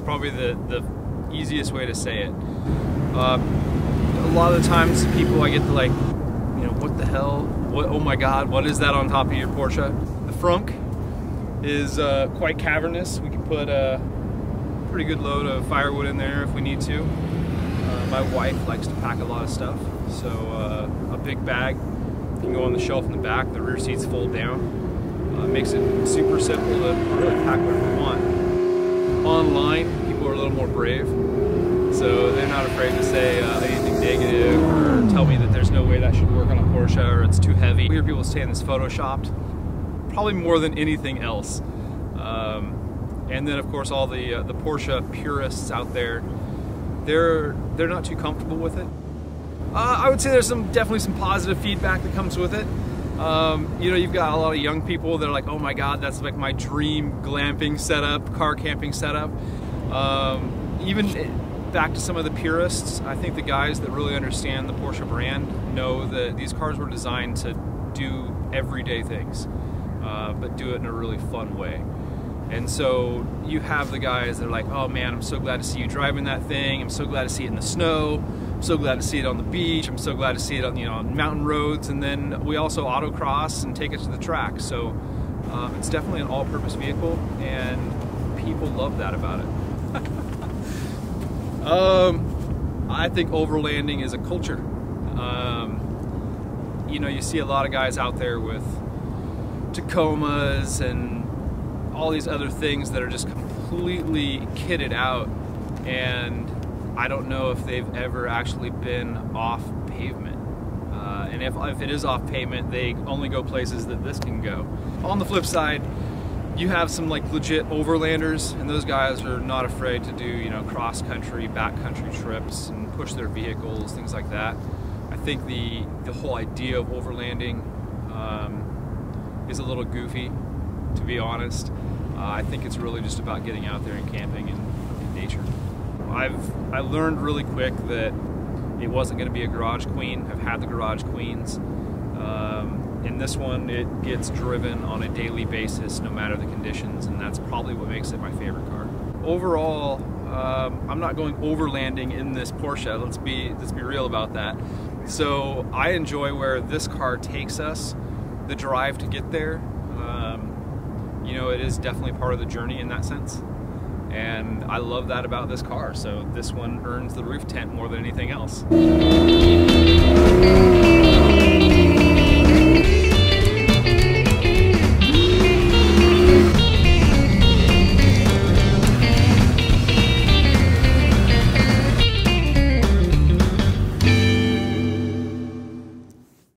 probably the, the easiest way to say it. Uh, a lot of the times people I get to like, you know, what the hell? What, oh my God, what is that on top of your Porsche? The frunk is uh, quite cavernous. We can put a pretty good load of firewood in there if we need to. Uh, my wife likes to pack a lot of stuff, so uh, a big bag can go on the shelf in the back. The rear seats fold down. Uh, makes it super simple to really pack whatever you want. Online, people are a little more brave, so they're not afraid to say uh, anything negative or tell me that there's no way that should work on a Porsche or it's too heavy. We hear people saying it's photoshopped, probably more than anything else. Um, and then of course all the uh, the Porsche purists out there, they're they're not too comfortable with it. Uh, I would say there's some definitely some positive feedback that comes with it. Um, you know, you've got a lot of young people that are like, oh my God, that's like my dream glamping setup, car camping setup. Um, even back to some of the purists, I think the guys that really understand the Porsche brand know that these cars were designed to do everyday things, uh, but do it in a really fun way. And so you have the guys that are like, oh man, I'm so glad to see you driving that thing. I'm so glad to see it in the snow. I'm so glad to see it on the beach. I'm so glad to see it on you know on mountain roads. And then we also autocross and take it to the track. So um, it's definitely an all-purpose vehicle, and people love that about it. um, I think overlanding is a culture. Um, you know, you see a lot of guys out there with Tacomas and all these other things that are just completely kitted out and I don't know if they've ever actually been off pavement. Uh, and if, if it is off pavement, they only go places that this can go. On the flip side, you have some like legit overlanders and those guys are not afraid to do, you know, cross country, back country trips and push their vehicles, things like that. I think the, the whole idea of overlanding um, is a little goofy, to be honest. Uh, I think it's really just about getting out there and camping in, in nature. I've I learned really quick that it wasn't going to be a garage queen. I've had the garage queens. Um, in this one, it gets driven on a daily basis, no matter the conditions, and that's probably what makes it my favorite car. Overall, um, I'm not going overlanding in this Porsche. Let's be let's be real about that. So I enjoy where this car takes us, the drive to get there. Um, you know, it is definitely part of the journey in that sense and I love that about this car. So this one earns the roof tent more than anything else.